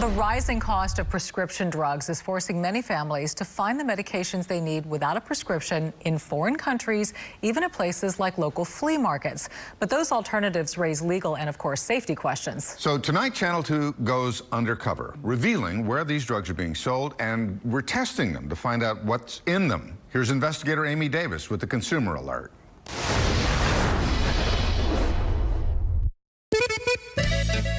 The rising cost of prescription drugs is forcing many families to find the medications they need without a prescription in foreign countries, even at places like local flea markets. But those alternatives raise legal and, of course, safety questions. So tonight, Channel 2 goes undercover, revealing where these drugs are being sold, and we're testing them to find out what's in them. Here's investigator Amy Davis with the Consumer Alert.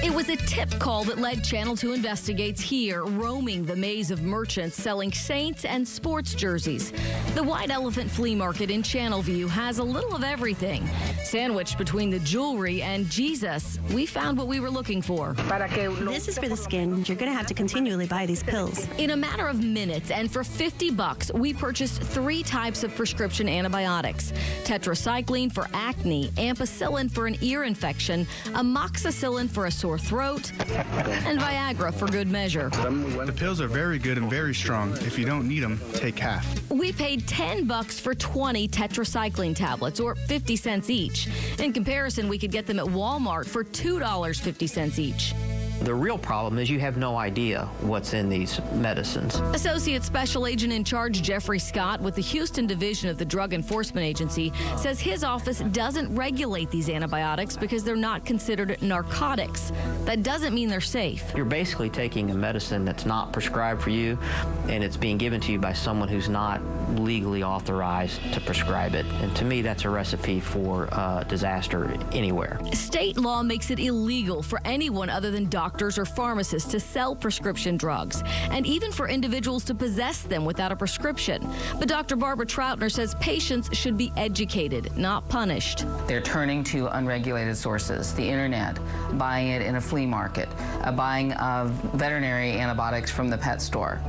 It was a tip call that led Channel 2 Investigates here, roaming the maze of merchants selling Saints and sports jerseys. The White Elephant Flea Market in Channelview has a little of everything. Sandwiched between the jewelry and Jesus, we found what we were looking for. This is for the skin. You're going to have to continually buy these pills. In a matter of minutes and for 50 bucks, we purchased three types of prescription antibiotics tetracycline for acne, ampicillin for an ear infection, amoxicillin for a sore throat, and Viagra for good measure. The pills are very good and very strong. If you don't need them, take half. We paid 10 bucks for 20 tetracycline tablets, or 50 cents each. In comparison, we could get them at Walmart for $2.50 each. The real problem is you have no idea what's in these medicines. Associate Special Agent in Charge Jeffrey Scott with the Houston Division of the Drug Enforcement Agency says his office doesn't regulate these antibiotics because they're not considered narcotics. That doesn't mean they're safe. You're basically taking a medicine that's not prescribed for you and it's being given to you by someone who's not legally authorized to prescribe it. And to me, that's a recipe for uh, disaster anywhere. State law makes it illegal for anyone other than doctors doctors or pharmacists to sell prescription drugs, and even for individuals to possess them without a prescription. But Dr. Barbara Troutner says patients should be educated, not punished. They're turning to unregulated sources, the internet, buying it in a flea market, uh, buying uh, veterinary antibiotics from the pet store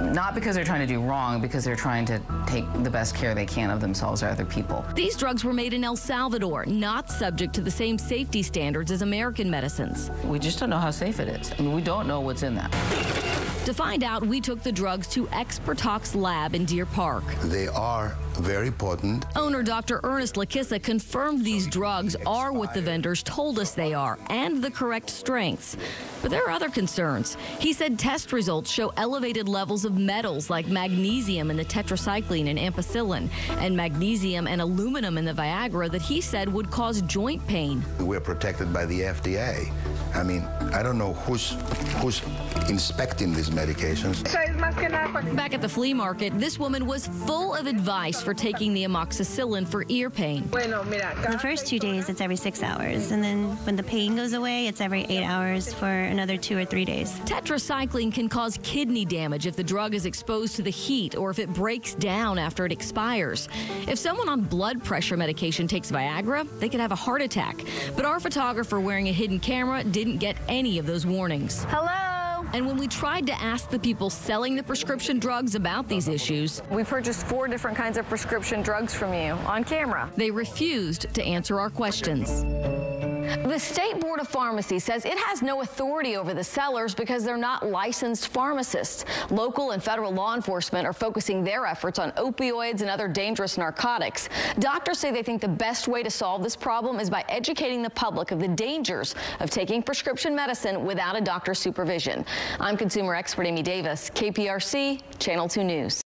not because they're trying to do wrong, because they're trying to take the best care they can of themselves or other people. These drugs were made in El Salvador, not subject to the same safety standards as American medicines. We just don't know how safe it is. I mean, we don't know what's in them. To find out, we took the drugs to Expertox Lab in Deer Park. They are very potent. Owner Dr. Ernest Lykissa confirmed these drugs are what the vendors told us they are and the correct strengths. But there are other concerns. He said test results show elevated levels of metals like magnesium in the tetracycline and ampicillin, and magnesium and aluminum in the Viagra that he said would cause joint pain. We're protected by the FDA. I mean, I don't know who's who's inspecting these medications. Back at the flea market, this woman was full of advice for taking the amoxicillin for ear pain. The first two days, it's every six hours. And then when the pain goes away, it's every eight hours for another two or three days. Tetracycline can cause kidney damage if the drug is exposed to the heat or if it breaks down after it expires. If someone on blood pressure medication takes Viagra, they could have a heart attack. But our photographer wearing a hidden camera didn't get any of those warnings. Hello? And when we tried to ask the people selling the prescription drugs about these issues, we purchased four different kinds of prescription drugs from you on camera. They refused to answer our questions. The State Board of Pharmacy says it has no authority over the sellers because they're not licensed pharmacists. Local and federal law enforcement are focusing their efforts on opioids and other dangerous narcotics. Doctors say they think the best way to solve this problem is by educating the public of the dangers of taking prescription medicine without a doctor's supervision. I'm consumer expert Amy Davis, KPRC, Channel 2 News.